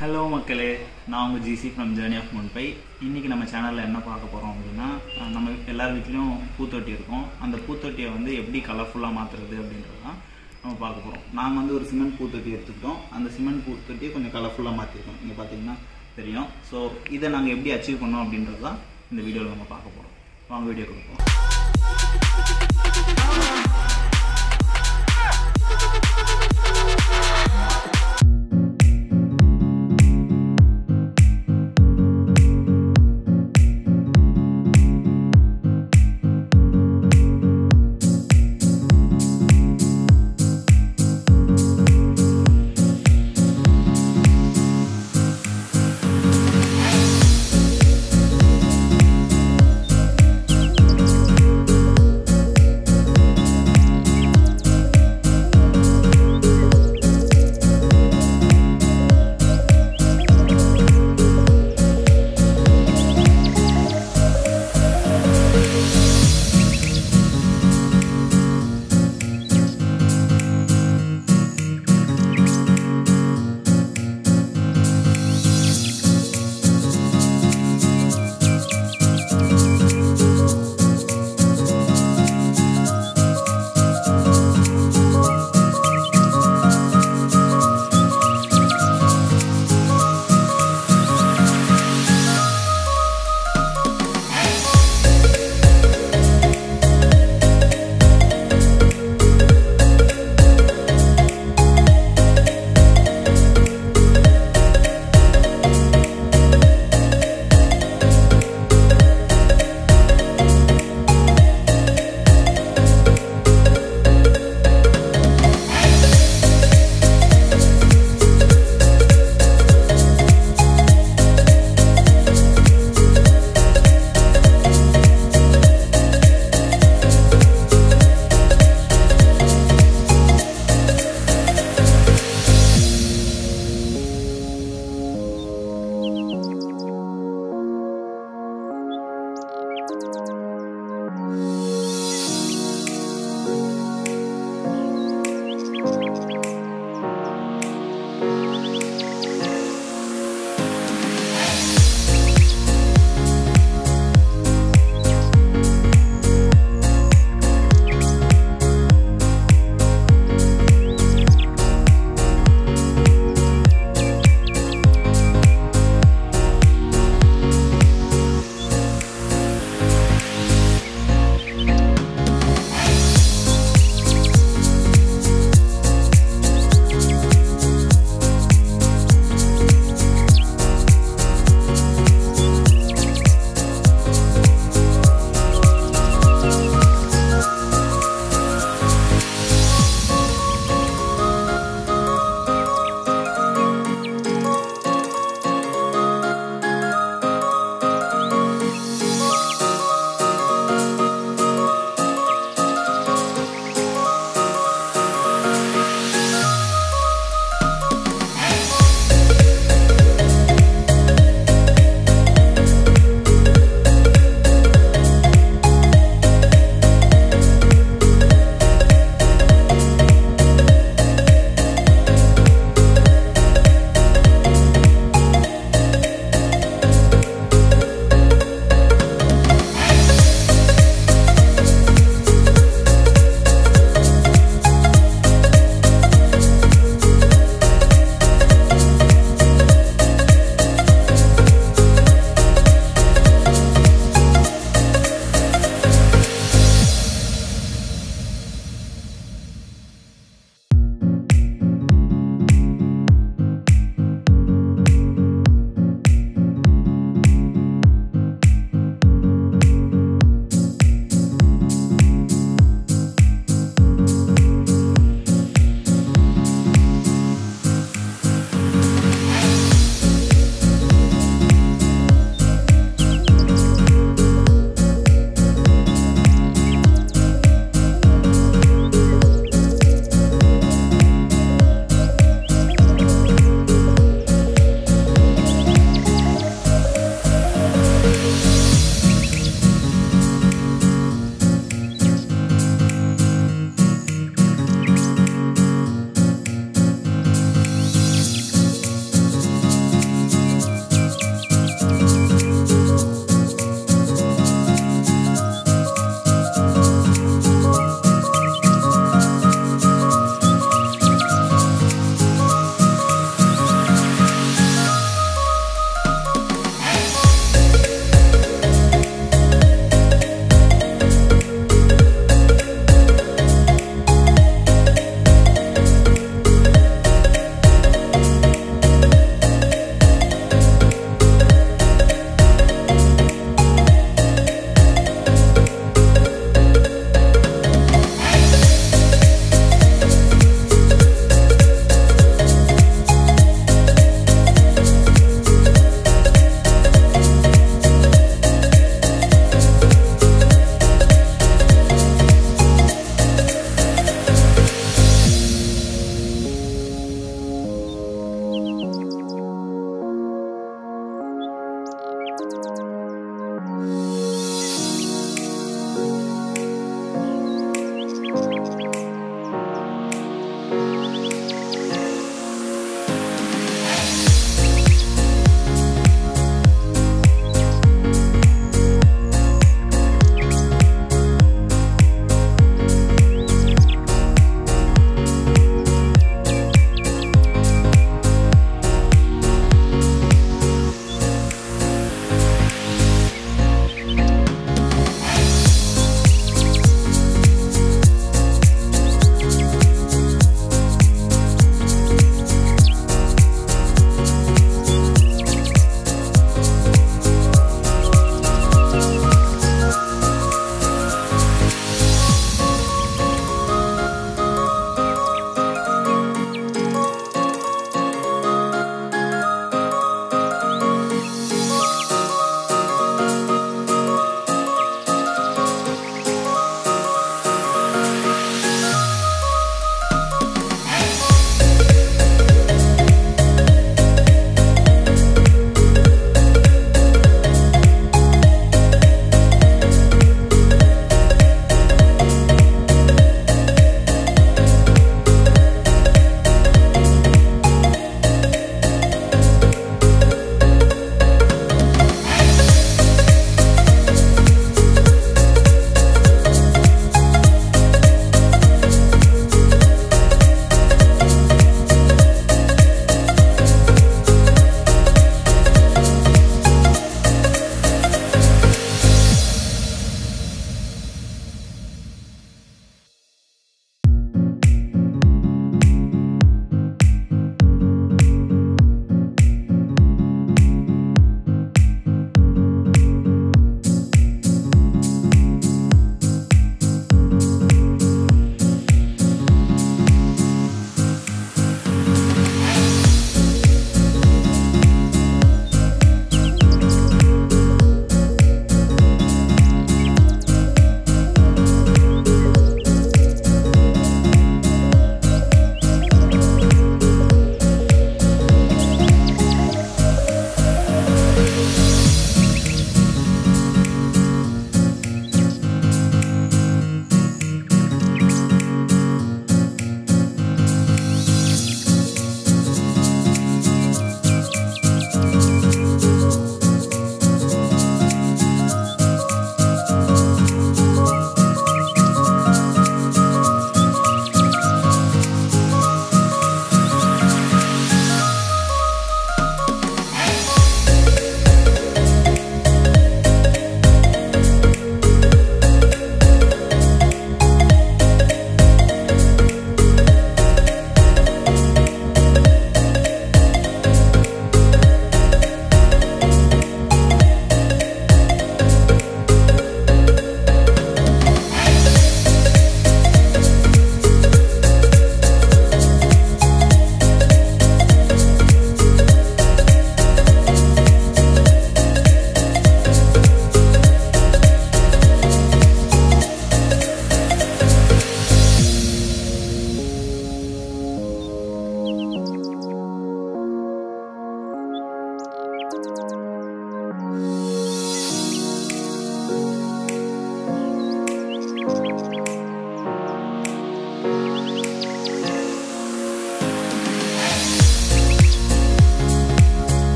Hello மக்களே நான் உங்கள் ஜிசி ஃப்ரம் ஜேர்னி ஆஃப் முன்பை இன்றைக்கி நம்ம சேனலில் என்ன பார்க்க போகிறோம் அப்படின்னா நம்ம எல்லார் வீட்லேயும் பூத்தொட்டி இருக்கும். அந்த பூத்தொட்டியை வந்து எப்படி கலர்ஃபுல்லாக மாற்றுறது அப்படின்றது தான் நம்ம பார்க்க போகிறோம் நாங்கள் வந்து ஒரு சிமெண்ட் பூத்தொட்டி எடுத்துக்கிட்டோம். அந்த சிமெண்ட் பூத்தொட்டியை கொஞ்சம் கலர்ஃபுல்லாக மாற்றிருக்கோம் இங்கே பார்த்தீங்கன்னா தெரியும். ஸோ இதை நாங்கள் எப்படி அச்சீவ் பண்ணோம் அப்படின்றது தான் இந்த வீடியோவில் நம்ம பார்க்க போகிறோம் வாங்க வீடியோ கொடுப்போம்